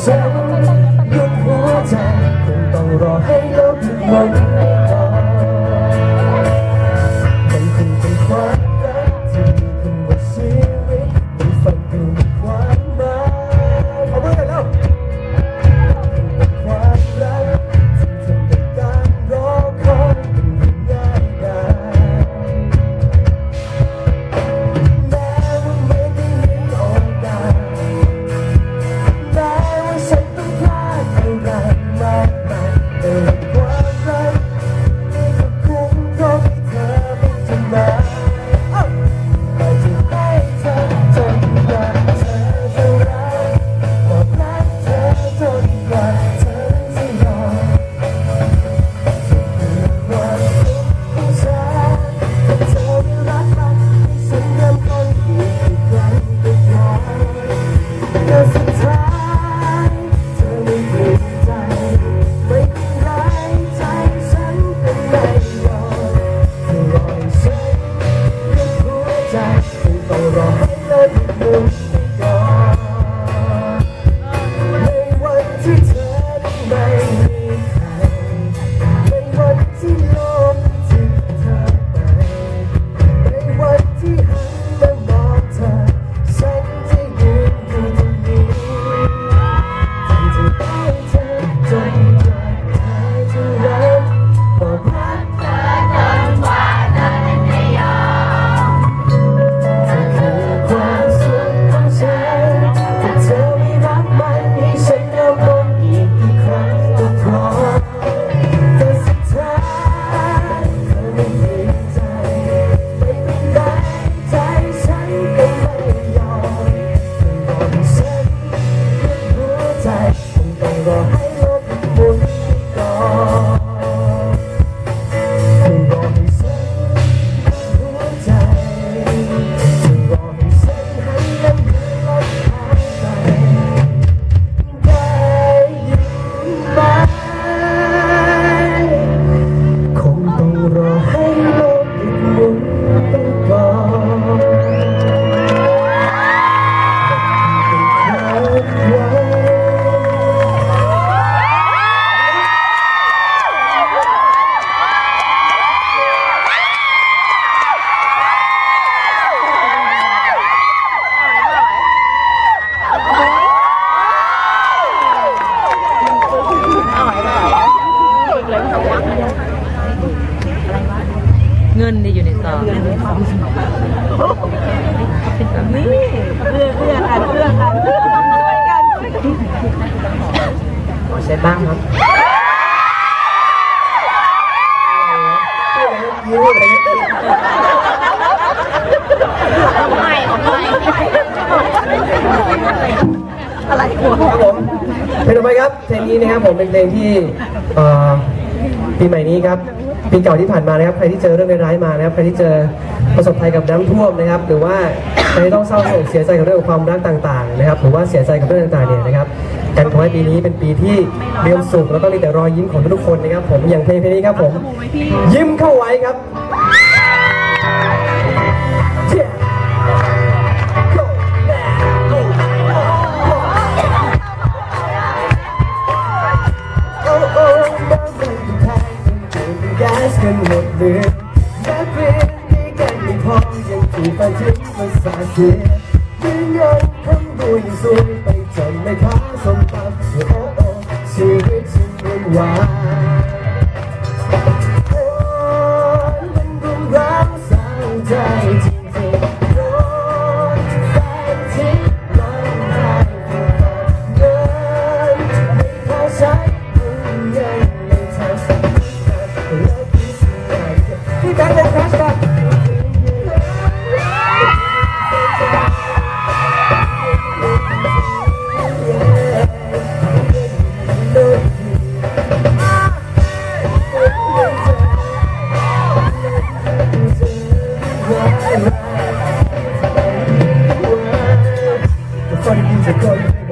Sarah. เงินที่อยู่ในซองนี่เพื่อเพื่อกันเพื่อกันเพื่อกันช่วยกันขอใช้บ้างครับยิ้มอะไรของใหม่ของใหม่อะไรครับผมเพลงต่อไปครับเพลงนี้นะครับผมเป็นเพลงที่ปีใหม่นี้ครับ ปีเก่าที่ผ่านมานะครับ ใครที่เจอเรื่องร้ายมานะครับ ใครที่เจอประสบภัยกับน้ำท่วมนะครับ หรือว่าใครที่ต้องเศร้าโศกเสียใจกับเรื่องความรักต่าง ๆ นะครับ หรือว่าเสียใจกับเรื่องต่างๆเนี่ยนะครับการขอให้ปีนี้เป็นปีที่มีความสุขแล้วก็มีแต่รอยยิ้มของทุกคนนะครับ ผมอย่างเพลงนี้ครับผม ยิ้มเข้าไว้ครับ một đêm đã quên đi cạnh mình thôi nhưng chỉ ta chính là xa xưa tiếng anh không đùi rồi bay trần này khá sông tâm oh oh she reaching in wide funny music,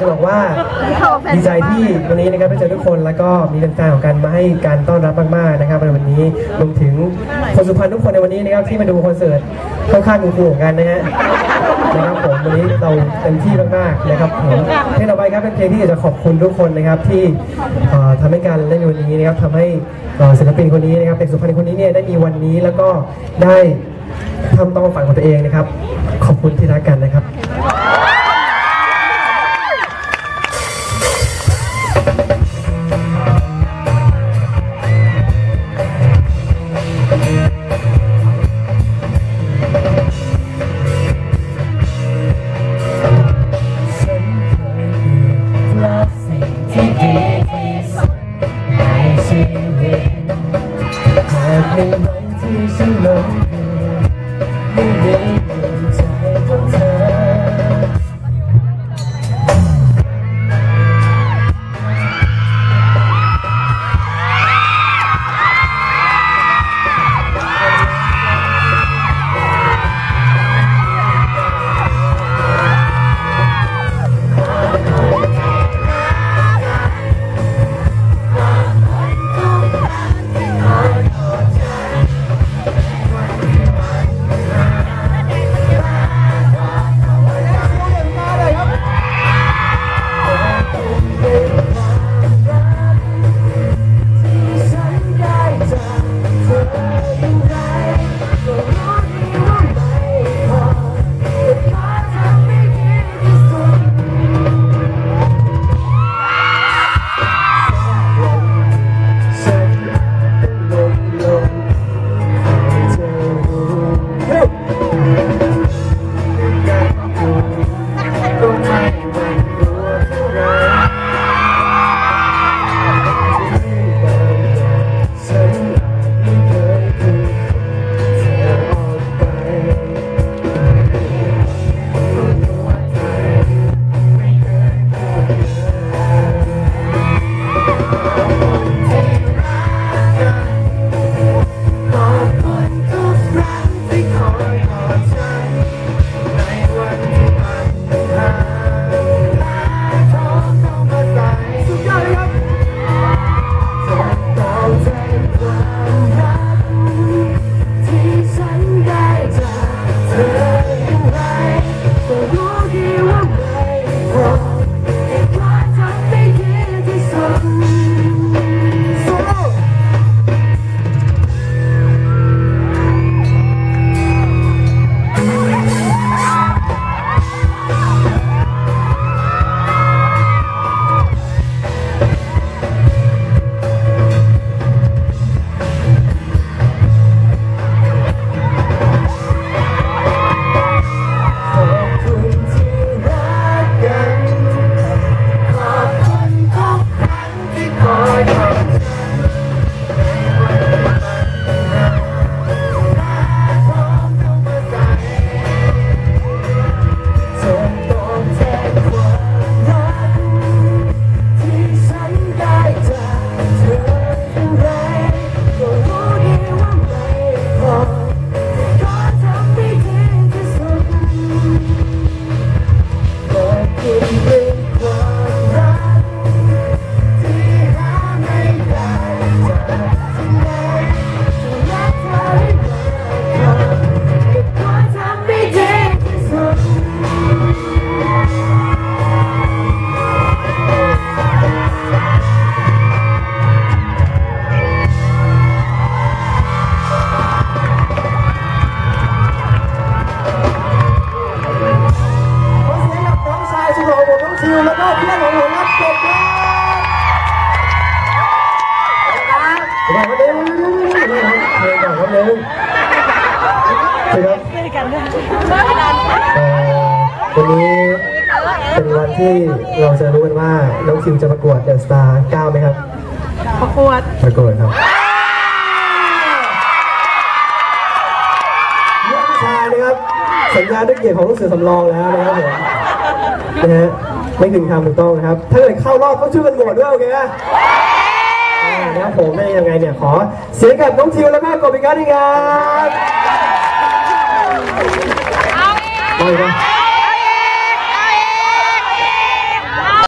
จะบอกว่าดีใจที่วันนี้นะครับได้เจอทุกคนแล้วก็มีแฟนๆของกันมาให้การต้อนรับมากๆนะครับในวันนี้รวมถึงคนสุพรรณทุกคนในวันนี้นะครับที่มาดูคอนเสิร์ตค่อนข้างคูลๆของกันนะฮะนะครับผมวันนี้เราเต็มที่มากๆนะครับผมเพลงต่อไปครับเป็นเพลงที่อยากจะขอบคุณทุกคนนะครับที่เอ่อทำให้การเล่นในวันนี้นะครับทำให้เอ่อศิลปินคนนี้นะครับเป็นสุพรรณคนนี้เนี่ยได้มีวันนี้แล้วก็ได้ทำตามความฝันของตัวเองนะครับ ขอบคุณที่รักกันนะครับ 在你独自心里。 หัวหน้าเป็ดครับไปครับดี๋ยนดี๋ไปครัวันนี้เป็นวันที่เราจะรู้กันว่าน้องคิวจะประกวดเดอะสตาร์9ไหมครับ ประกวด ประกวดครับนี่ครับสัญญาด้วเกียรติของลูกเสือสำรองแล้วนะครับผมนะฮะ ไม่ถึงทำถูกต้องนะครับ ถ้าเกิดเข้ารอบต้องช่วยกันโหวตด้วยโอเคไหมอ่านะครับผมไม่ยังไงเนี่ยขอเสียงกับน้องทิวแล้วก็กบอีกครั้งหนึงครับเอาอีกน